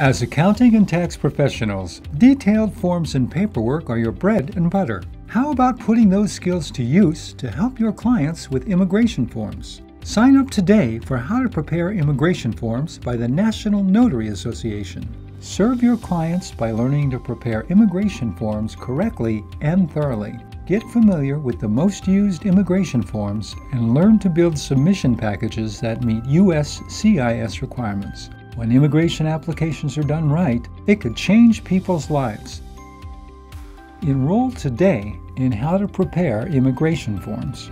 As accounting and tax professionals, detailed forms and paperwork are your bread and butter. How about putting those skills to use to help your clients with immigration forms? Sign up today for How to Prepare Immigration Forms by the National Notary Association. Serve your clients by learning to prepare immigration forms correctly and thoroughly. Get familiar with the most used immigration forms and learn to build submission packages that meet USCIS requirements. When immigration applications are done right, it could change people's lives. Enroll today in how to prepare immigration forms.